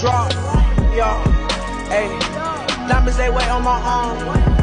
drop, yo. Hey, diamonds they wait on my arm.